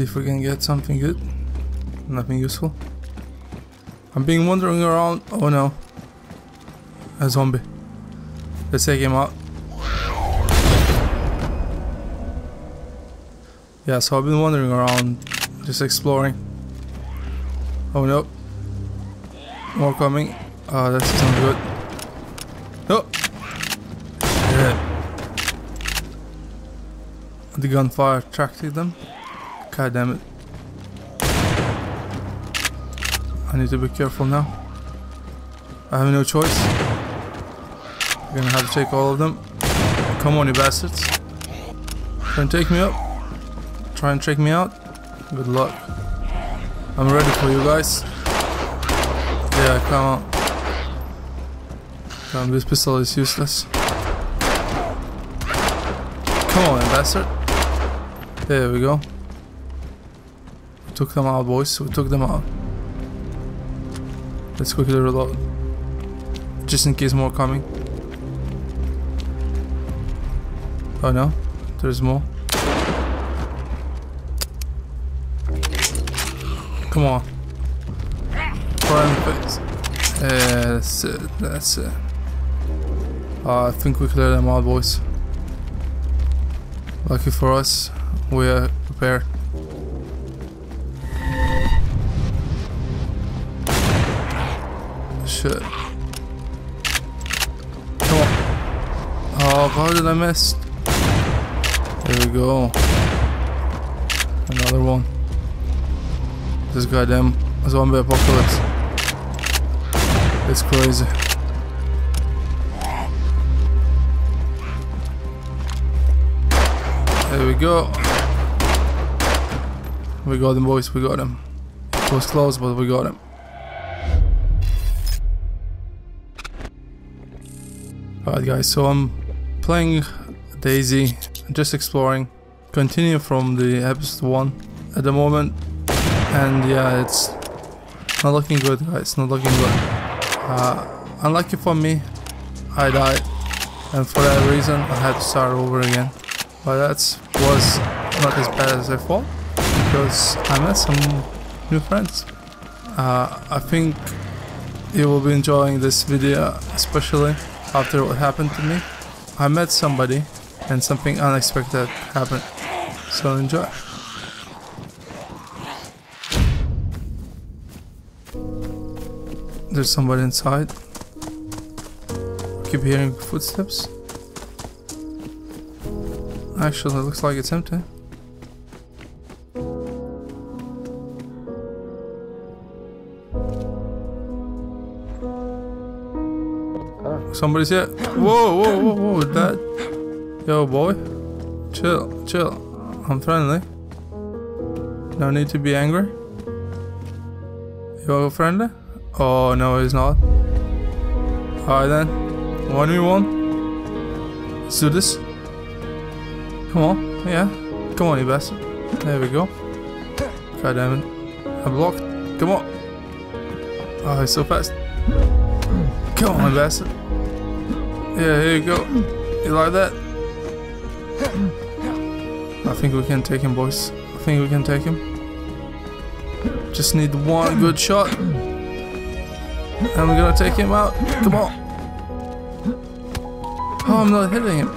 see if we can get something good. Nothing useful. I'm being wandering around. Oh no. A zombie. Let's take him out. Yeah, so I've been wandering around, just exploring. Oh no. More coming. Ah, oh, that's not good. Oh! Shit. The gunfire attracted them. God damn it. I need to be careful now. I have no choice. I'm gonna have to take all of them. Come on, you bastards. Try and take me up. Try and take me out. Good luck. I'm ready for you guys. Yeah, come on. Come this pistol is useless. Come on, bastard. There we go. Took them out, boys. We took them out. Let's quickly reload. Just in case more coming. Oh no, there's more. Come on. Prime face. Yeah, that's it, that's it. Uh, I think we cleared them out, boys. Lucky for us, we are prepared. Shit. Come on. Oh, how did I miss? There we go. Another one. This goddamn zombie apocalypse. It's crazy. There we go. We got him, boys. We got him. It was close, but we got him. Alright, guys. So I'm playing DayZ, just exploring. Continue from the episode one at the moment, and yeah, it's not looking good, guys. Not looking good. Uh, unlucky for me, I died, and for that reason, I had to start over again. But that was not as bad as I thought because I met some new friends. Uh, I think you will be enjoying this video, especially after what happened to me. I met somebody and something unexpected happened. So enjoy. There's somebody inside. Keep hearing footsteps. Actually, it looks like it's empty. Somebody's here. Whoa, whoa, whoa, whoa, that. Yo, boy. Chill, chill. I'm friendly. No need to be angry. You're friendly? Oh, no, he's not. Alright then. 1v1. Let's do this. Come on, yeah. Come on, you bastard. There we go. God damn it. I blocked. Come on. Oh, he's so fast. Come on, bastard. Yeah, here you go. You like that? I think we can take him, boys. I think we can take him. Just need one good shot. And we're gonna take him out. Come on. Oh, I'm not hitting him.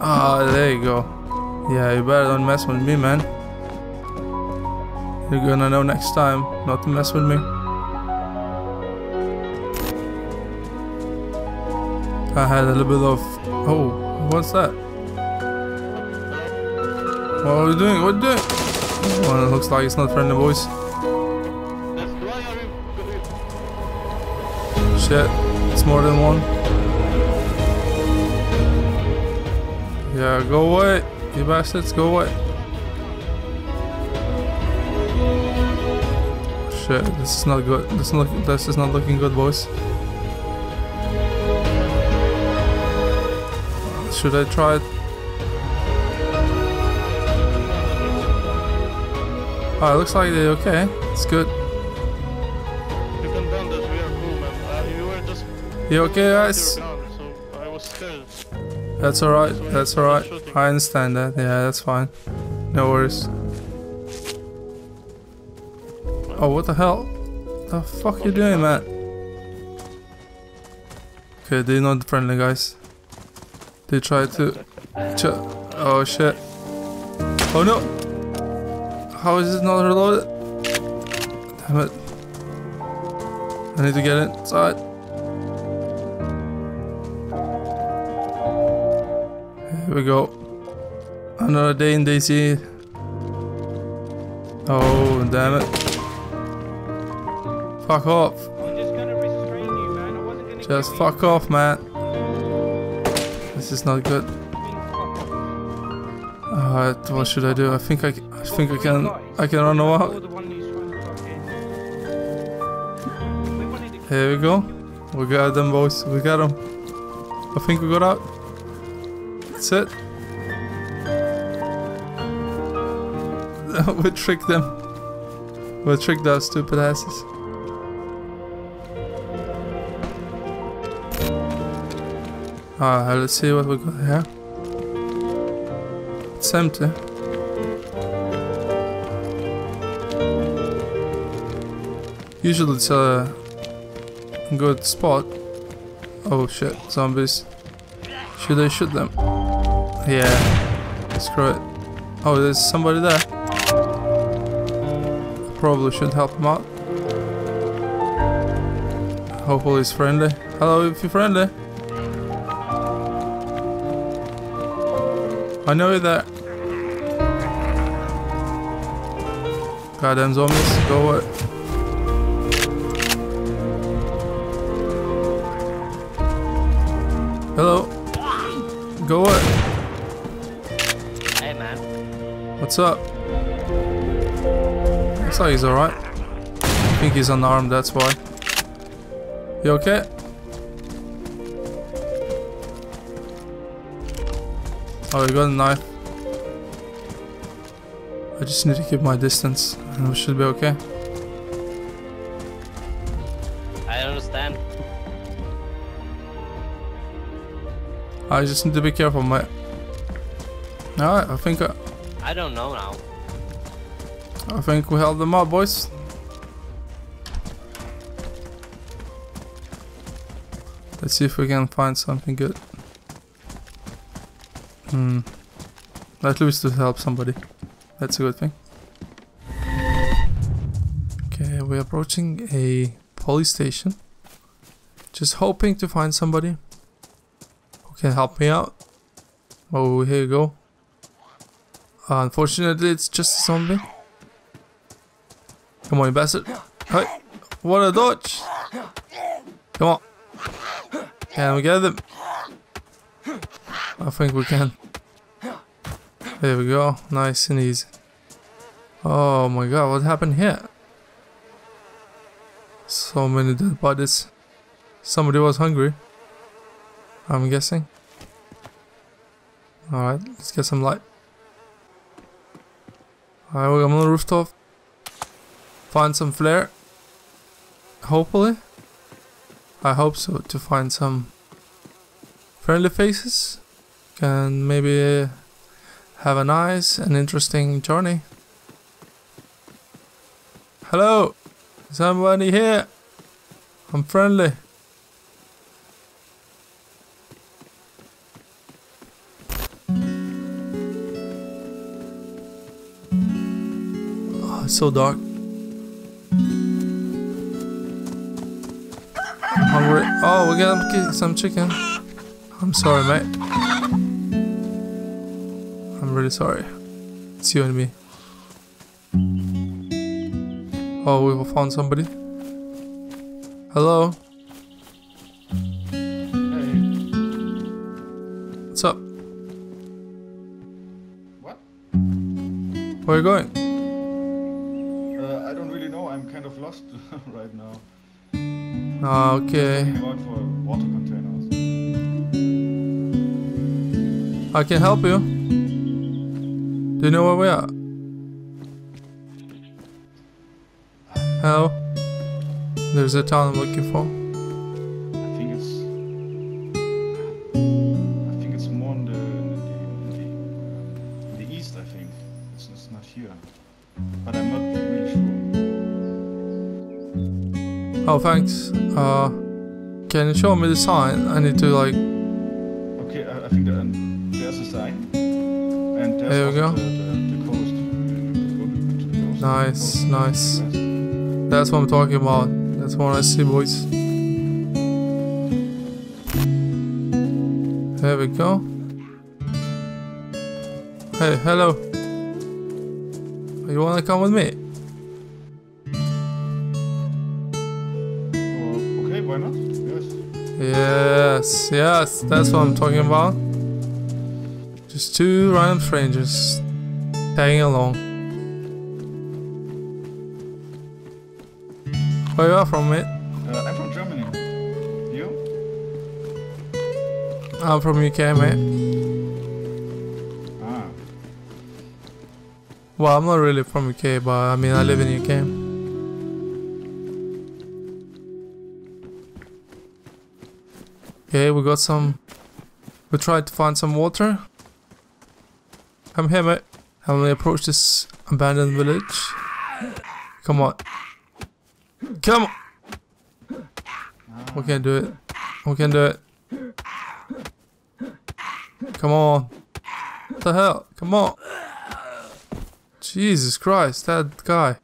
Ah, oh, there you go. Yeah, you better don't mess with me, man. You're gonna know next time not to mess with me. I had a little bit of... Oh, what's that? What are you doing? What are you doing? Well, it looks like it's not friendly boys. Shit, it's more than one. Yeah, go away. You bastards, go away. Shit, this is not good. This is not, this is not looking good, boys. Should I try it? Oh, it looks like they're okay. It's good. You can bandage, we are cool, man. Uh, you were just You okay, guys? so I was scared. That's alright. That's alright. I understand that. Yeah, that's fine. No worries. Oh, what the hell? The fuck you doing, man? Okay, they're not friendly, guys. They try to... Ch oh, shit. Oh, no! How is this not reloaded? Damn it. I need to get inside. Here we go. Another day in DayZ. Oh, damn it. Fuck off. Just gonna restrain you, man. I wasn't gonna Just kill fuck off, man. This is not good. Alright, what should I do? I think I think I can. I can run to Here we go. We got them, boys. We got them. I think we got out. That's it. we tricked them. We tricked those stupid asses. Ah, Alright, let's see what we got here. It's empty. Usually it's a good spot. Oh shit, zombies. Should I shoot them? Yeah. Screw it. Oh, there's somebody there. Probably should help him out. Hopefully he's friendly. Hello, if you're friendly. I know there. Goddamn zombies, go away. Hello. Go away. Hey man, What's up? Looks like he's alright. I think he's unarmed, that's why. You okay? Oh, you got a knife. I just need to keep my distance and we should be okay. I understand. I just need to be careful, mate. Alright, I think uh, I don't know now. I think we held them up, boys. Let's see if we can find something good. Hmm. At least to help somebody. That's a good thing. Okay, we're approaching a police station. Just hoping to find somebody who can help me out. Oh, here you go. Uh, unfortunately, it's just a zombie. Come on, you bastard. Hey, what a dodge. Come on. Can we get them? I think we can. There we go. Nice and easy. Oh my god, what happened here? So many dead bodies. Somebody was hungry. I'm guessing. Alright, let's get some light. Alright, I'm on the rooftop. Find some flare. Hopefully. I hope so, to find some friendly faces. Can maybe have a nice and interesting journey. Hello! Somebody here! I'm friendly. Oh, it's so dark. I'm hungry. Oh, we got some chicken. I'm sorry, mate. Really sorry. It's you and me. Oh, we found somebody. Hello. Hey, What's up? what? Where are you going? Uh, I don't really know. I'm kind of lost right now. Ah, okay. Looking for water containers. I can help you. Do you know where we are? Hello? There's a town I'm looking for. I think it's. I think it's more in the in the, in the, in the east. I think it's, it's not here, but I'm not really sure. Oh, thanks. Uh, can you show me the sign? I need to like. Okay, I, I think that, um, there's a sign. There we go. Nice, nice. That's what I'm talking about. That's what I see, boys. There we go. Hey, hello. You wanna come with me? Oh, okay, why not? Yes. Yes, yes, that's what I'm talking about. Just two random strangers tagging along. Where you are from, mate? Uh, I'm from Germany. You? I'm from UK, mate. Ah. Well, I'm not really from UK, but I mean, I live in UK. Okay, we got some. We tried to find some water. Come here, mate. Have we approach this abandoned village? Come on. Come on. We can do it. We can do it. Come on. What the hell? Come on. Jesus Christ, that guy.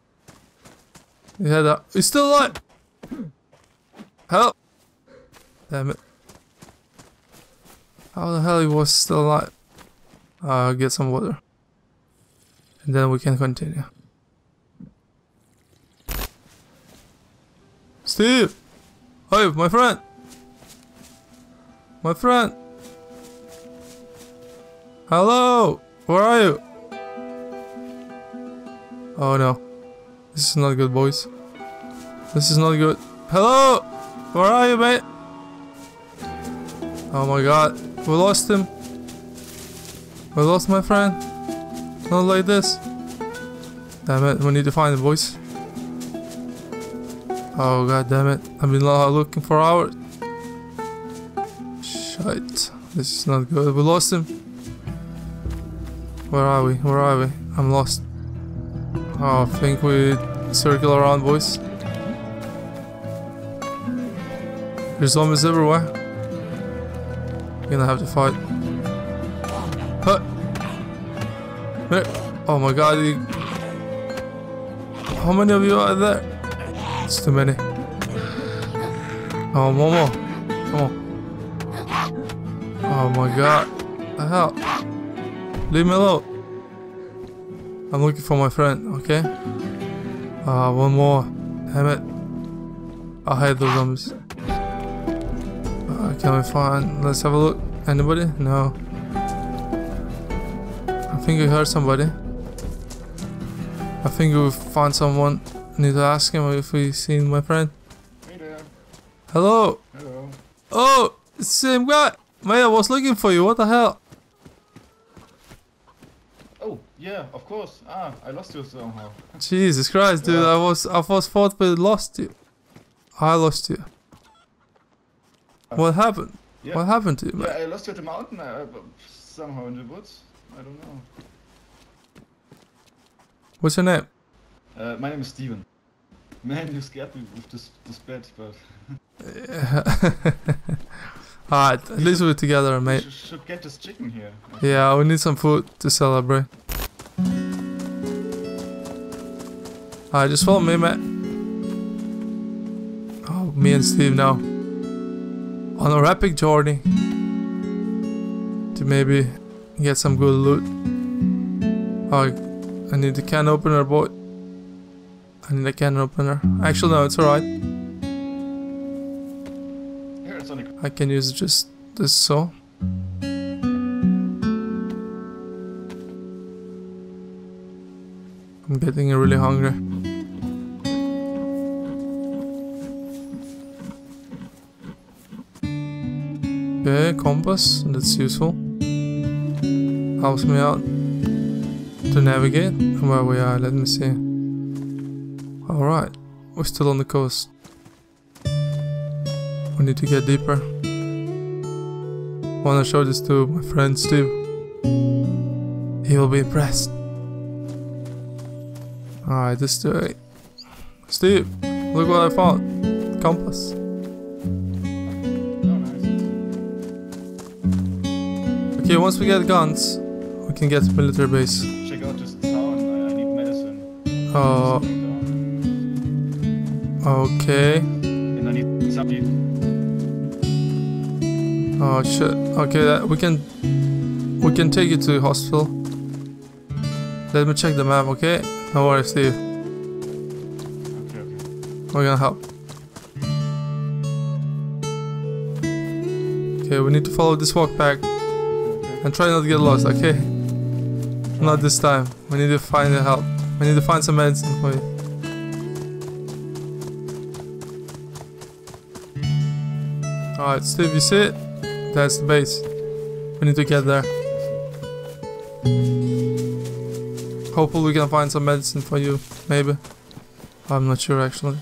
He had a. He's still alive! Help! Damn it. How the hell he was still alive? Uh, get some water. And then we can continue. Steve! Hey, my friend! My friend! Hello! Where are you? Oh no. This is not good, boys. This is not good. Hello! Where are you, mate? Oh my god. We lost him. We lost my friend. Not like this. Damn it, we need to find him, boys. Oh god damn it. I've been looking for hours. Shite. This is not good. We lost him. Where are we? Where are we? I'm lost. Oh, I think we circle around, boys. There's zombies everywhere. We're gonna have to fight. Huh. Oh my god. How many of you are there? It's too many. Oh, one more. Come on. Oh my god. The hell? Leave me alone. I'm looking for my friend, okay? Uh, one more. Damn it. I hate those zombies. Uh, can we find... Let's have a look. Anybody? No. I think we heard somebody. I think we found someone. Need to ask him if we seen my friend. Hey there. Hello! Hello. Oh! Same guy! Man, I was looking for you, what the hell? Oh, yeah, of course. Ah, I lost you somehow. Jesus Christ, dude, Yeah. I was I was thought we lost you. I lost you. What happened? Yeah. What happened to you, man? Yeah, I lost you at the mountain. I, I, somehow in the woods. I don't know. What's your name? Uh, my name is Steven. Man, you scared me with this, this bed, but Alright, at least we're together, mate. sh- should get this chicken here. Yeah, we need some food to celebrate. Alright, just follow me, mate. Oh, me and Steve now. On a epic journey. To maybe get some good loot. Oh, I need the can opener, boy. I need a can opener. Actually, no, it's alright. I can use just this saw. I'm getting really hungry. Okay, compass, that's useful. Helps me out to navigate from where we are. Let me see. Alright, we're still on the coast. We need to get deeper. Wanna show this to my friend Steve. He will be impressed. Alright, do it. Steve, look what I found. compass. Okay, once we get guns, we can get to military base. Check out this town. I, need medicine. Oh, okay. And I need something. Oh shit. Okay, that, we can we can take you to the hospital. Let me check the map, okay? No worries, Steve. Okay, okay. We're gonna help. Okay, we need to follow this walk back and try not to get lost, okay? Not this time. We need to find the help. We need to find some medicine for you. Alright, Steve, you see it? That's the base. We need to get there. Hopefully we can find some medicine for you, maybe. I'm not sure actually.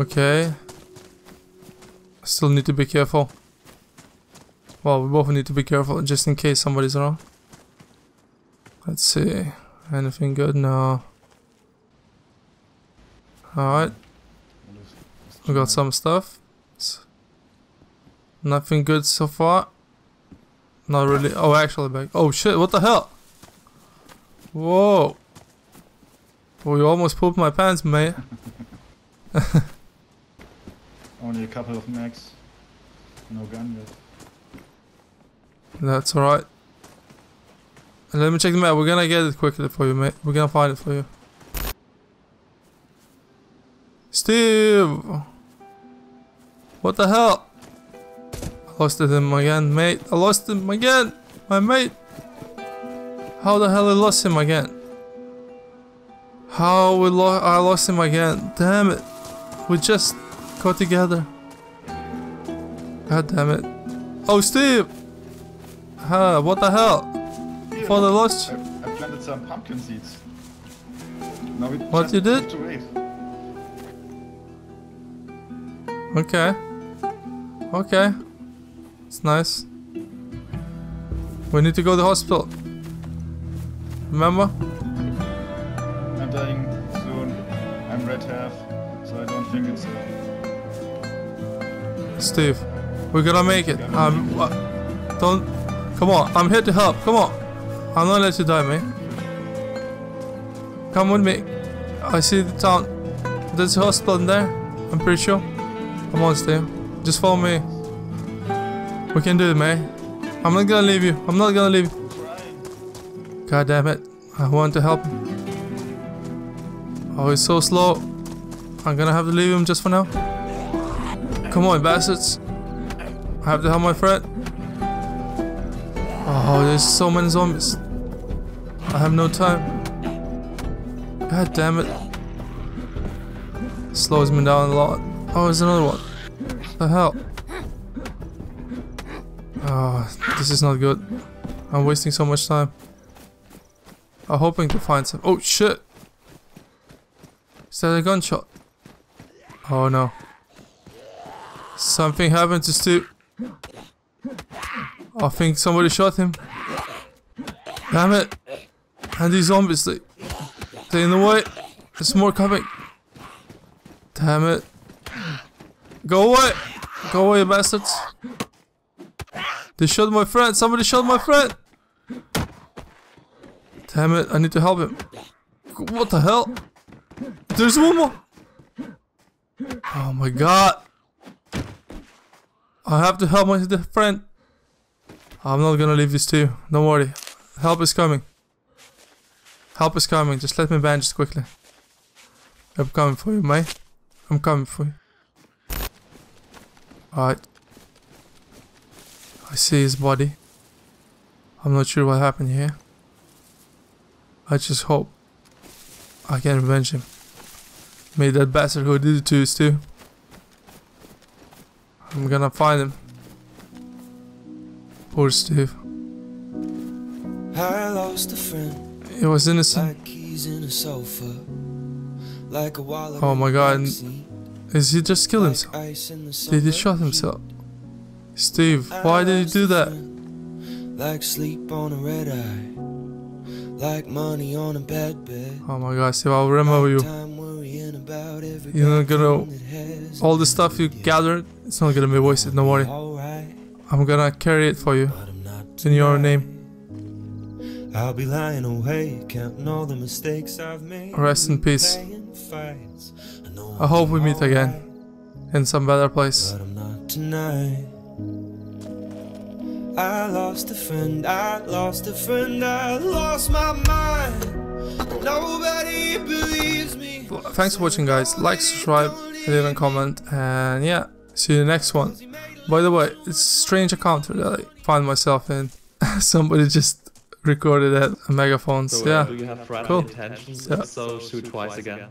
Okay. Still need to be careful. Well, we both need to be careful just in case somebody's around. Let's see. Anything good? No. Alright, we got some stuff. Nothing good so far. Not really. Oh, actually, back. Oh shit! What the hell? Whoa! Oh, you almost pooped my pants, mate. Only a couple of max. No gun yet. That's alright. Let me check the map. We're gonna get it quickly for you, mate. We're gonna find it for you. Steve! What the hell? I lost him again, mate. I lost him again! My mate! How the hell I lost him again? How we lo I lost him again? Damn it! We just got together. God damn it. Oh, Steve! Huh, what the hell? Here, For the lost? I, I planted some pumpkin seeds. Now we What you did? Okay. Okay. It's nice. We need to go to the hospital. Remember? I'm dying soon. I'm red half, so I don't think it's. Steve, we're gonna make it. Um, what? Don't. Come on, I'm here to help. Come on. I'm not gonna let you die, mate. Come with me. I see the town. There's a hospital in there. I'm pretty sure. Come on, Steve. Just follow me. We can do it, mate. I'm not gonna leave you. I'm not gonna leave you. God damn it. I want to help him. Oh, he's so slow. I'm gonna have to leave him just for now. Come on, bastards. I have to help my friend. Oh, there's so many zombies. I have no time. God damn it. Slows me down a lot. Oh, there's another one. The hell? Oh, this is not good. I'm wasting so much time. I'm hoping to find some. Oh shit! Is that a gunshot? Oh no. Something happened to Stu. I think somebody shot him. Damn it! And these zombies, they, they're in the way. There's more coming. Damn it. Go away! Go away, bastards. They shot my friend. Somebody shot my friend. Damn it, I need to help him. What the hell? There's one more. Oh my god. I have to help my friend. I'm not gonna leave this to you. Don't worry. Help is coming. Help is coming. Just let me bandage quickly. I'm coming for you, mate. I'm coming for you. Alright. I see his body. I'm not sure what happened here. I just hope I can revenge him. May that bastard who did it to us too. I'm gonna find him. Poor Steve. I lost a friend, He was innocent. like in a sofa, like a wallet. Oh my God. Is he just killed himself? ice in the Did he shot himself? Steve, why did he do that? Like sleep on a red eye, like money on a bad bed. Oh my gosh, if I'll remember you. Time worrying about every You're not gonna. phone that has All the stuff you gathered, it's not gonna be wasted, don't worry. I'm gonna carry it for you. but In your name. I'll be lying awake, counting all the mistakes I've made. Rest in peace. I hope we meet again. In some better place. But I'm not tonight. I lost a friend, I lost a friend, I lost my mind. Nobody believes me. Thanks for watching guys. Like, subscribe, leave a comment, and yeah, see you in the next one. By the way, it's a strange encounter that I find myself in. Somebody just recorded at a megaphone. So uh, yeah. do you have cool. intentions? Yeah. So, shoot twice again.